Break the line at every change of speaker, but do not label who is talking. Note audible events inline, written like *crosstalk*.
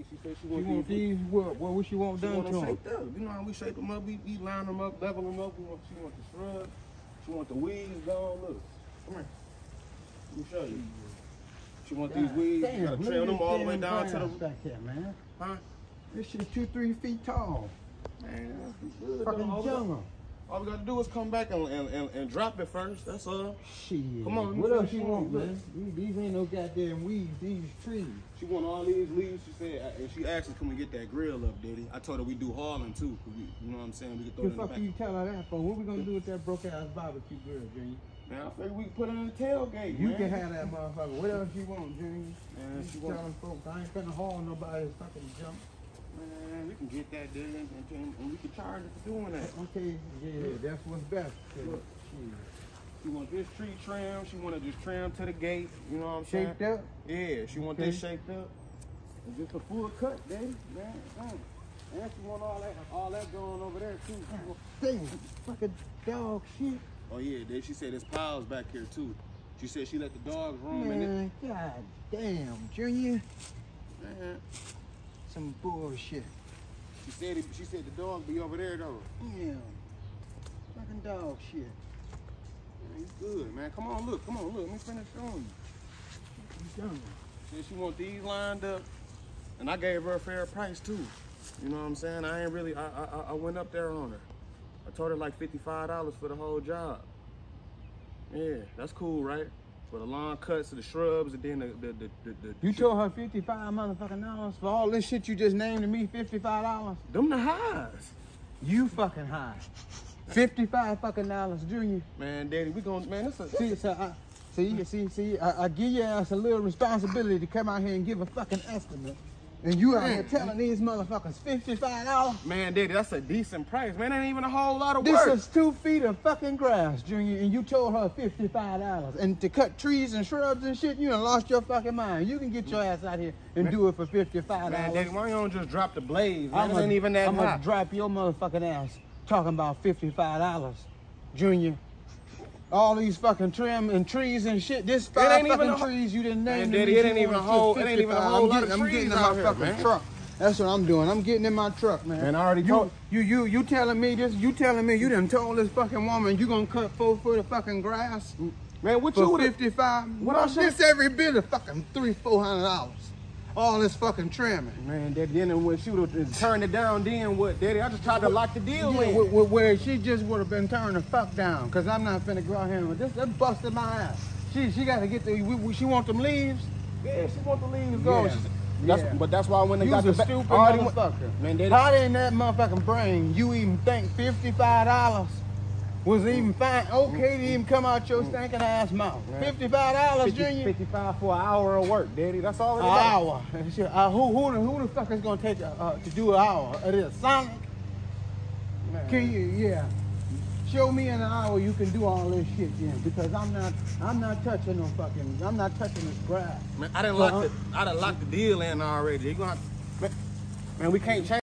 these. She said she
You
want,
want
these.
these? What, what, what you want
She
done
want
to
them shaped up. You know how we shape them up? We, we line them up, level them up. We want, she want the shrubs. She want the weeds gone. Look, come here. Let me show you. She want these weeds. you gotta trim them all the way down to the.
back here, man.
Huh?
This shit two, three feet tall.
Man, that's good.
Fucking
though. all, we got,
jungle.
All we gotta do is come back and, and, and, and drop it first. That's all.
Shit.
Come on,
What else you want, man? These, ain't no goddamn weeds. These trees.
She want all these leaves. She said, and she asked us, can we get that grill up, Diddy? I told her we do hauling too. we, you know what I'm saying? We can throw
The
it in the
fuck you tell her that for? What we gonna do with that broke ass barbecue grill, Junior?
Man, I figured we could put it in the tailgate.
You
man.
can have that motherfucker. What else you want, Junior?
Man,
You
she
tell
want,
them folks I ain't finna haul nobody's fucking junk.
Man, we can get that, Diddy, and, and, and we can charge her for doing that.
Okay, yeah, that's what's best.
Look. She want this tree trim. She want to just trim to the gate. You know what I'm saying?
Shaped up?
Yeah, she want
Okay.
this shaped up. And just a full cut, Daddy. Man, dang. And she want all that, all that going over there too.
Damn, fucking dog shit.
Oh yeah, Dave. She said there's piles back here too. She said she let the dogs roam in it.
Man, god damn, Junior.
Man,
Some bullshit.
She said it, she said the dog be over there though.
Yeah. Fucking dog shit.
Man, you good, man. Come on, look, come on, look. Let me finish showing you.
Done.
Said she want these lined up, and I gave her a fair price too. You know what I'm saying? I ain't really. I I, I went up there on her. I told her like fifty-five dollars for the whole job. Yeah, that's cool, right? For the lawn cuts, of the shrubs, and then the the the. the, the
You told her 55 motherfucking dollars for all this shit you just named to me, $55?
them the highs.
You fucking high. 55 fucking dollars, Junior.
Man, Daddy, we gonna man. This a,
See, so I, see, see, see, I, I give your ass a little responsibility to come out here and give a fucking estimate. And you out here
mm.
telling these motherfuckers $55?
man, Daddy, that's a decent price, man. That ain't even a whole lot of
This
work.
This is two feet of fucking grass, Junior, and you told her $55. And to cut trees and shrubs and shit, you done lost your fucking mind. You can get your ass out here and
Man.
do it for $55.
Man, Daddy, why you don't just drop the blades? Man, this ain't even that
I'm
high.
gonna drop your motherfucking ass talking about $55, Junior. All these fucking trim and trees and shit. This five
ain't even
fucking
whole-
trees you didn't name.
Man, Daddy, it ain't even a whole- it ain't even a whole
I'm
lot of
getting, I'm
trees
getting in my
here,
fucking
man.
truck. That's what I'm doing. I'm getting in my truck, man.
And I already
you,
told-
you, you, you telling me this? You telling me you done told this fucking woman you gonna cut four foot of fucking grass
Man, what you would
55?
What I should've-
this every bit of fucking three, four hundred dollars. All this fucking trimming.
Man, when she would have turned it down, then what, Daddy? I just tried to lock the deal
Yeah,
in.
wh- wh- where she just would have been turned the fuck down, cause I'm not finna go out here with this. That busted my ass. She she got to get the. We, we, she want them leaves.
Yeah, she want the leaves go.
Yeah.
That's,
Yeah.
But that's why when they
You
got the
stupid motherfucker.
Man, Daddy,
How in that motherfucking brain you even think fifty five dollars was even fine? Okay to even come out your stinking ass mouth. Fifty five dollars,
50,
Junior.
55 for an hour of work, Daddy. That's all it is.
An hour. *laughs* Uh, who who the, who the fuck is gonna take uh, uh, to do an hour? It is Sonic.
Man.
Can you? Yeah. Show me in an hour you can do all this shit then, because I'm not I'm not touching no fucking I'm not touching this grass.
Man, I didn't lock the I done locked the deal in already. You gonna man, man, we can't change.